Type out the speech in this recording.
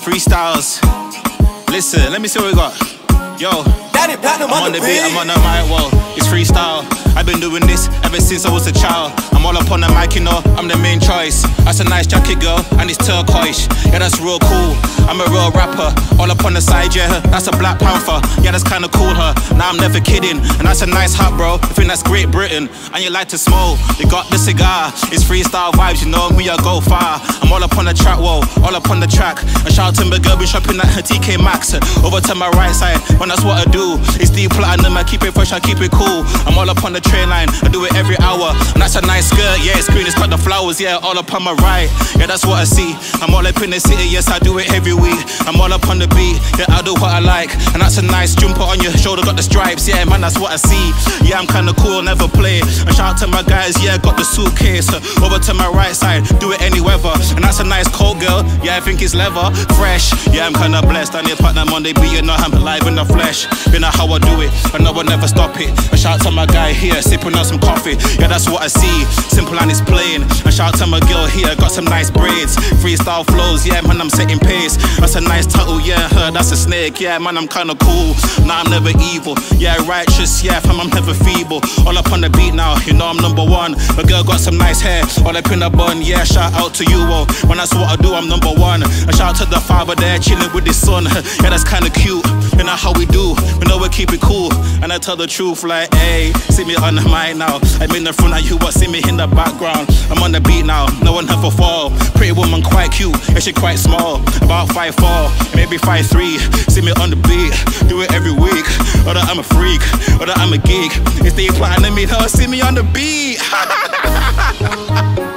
freestyles. Listen, let me see what we got. Yo, Danny Platinum I'm on the beat, I'm on the mic, whoa, it's freestyle. I've been doing this ever since I was a child. I'm all up on the mic, you know, I'm the main choice. That's a nice jacket, girl, and it's turquoise. Yeah, that's real cool. I'm a real rapper, all up on the side, yeah, that's a Black Panther. Yeah, that's kinda cool, her. Now I'm never kidding, and that's a nice hat, bro. I think that's Great Britain, and you like to smoke. You got the cigar, it's freestyle vibes, you know me, I go far. I'm all up on the track, whoa, all up on the track. And shout out to my girl, been shopping at her TK Maxx. Over to my right side, when that's what I do. It's deep platinum, I keep it fresh, I keep it cool. I'm all up on the train line, I do it every hour. And that's a nice skirt, yeah, it's green, it's got the flowers, yeah, all up on my right. Yeah, that's what I see. I'm all up in the city, yes, I do it every week. I'm all up on the beat, yeah, I do what I like. And that's a nice jumper on your shoulder, got the stripes, yeah, man, that's what I see. Yeah, I'm kinda cool, never play. And shout out to my guys, yeah, got the suitcase. Uh, over to my right side, do it any weather. And that's a nice girl, yeah, I think it's leather, fresh. Yeah, I'm kinda blessed. I need on the beat, you know, I'm alive in the flesh. You know how I do it, I know I never stop it. And shout out to my guy here, sipping on some coffee. Yeah, that's what I see. Simple and it's plain. And shout out to my girl here, got some nice braids. Freestyle flows, yeah, man, I'm setting pace. That's a nice title, yeah, her, that's a snake. Yeah, man, I'm kinda cool. Nah, I'm never evil. Yeah, righteous, yeah, fam, I'm never feeble. All up on the beat now, you know I'm number one. My girl got some nice hair, all up in a bun. Yeah, shout out to you, all. When that's what I do, I'm number one. And shout out to the father there, chilling with his son. Yeah, that's kinda cute. You know how we do. We know we keep it cool. And I tell the truth, like, hey, see me on the mic now. I'm in the front of you, but see me in the background. I'm on the beat now, no one ever fall. Pretty woman, quite cute, and she quite small. About 5'4, maybe 5'3. See me on the beat, do it every week. Or that I'm a freak, or that I'm a geek. It's the platinum, you know, see me on the beat.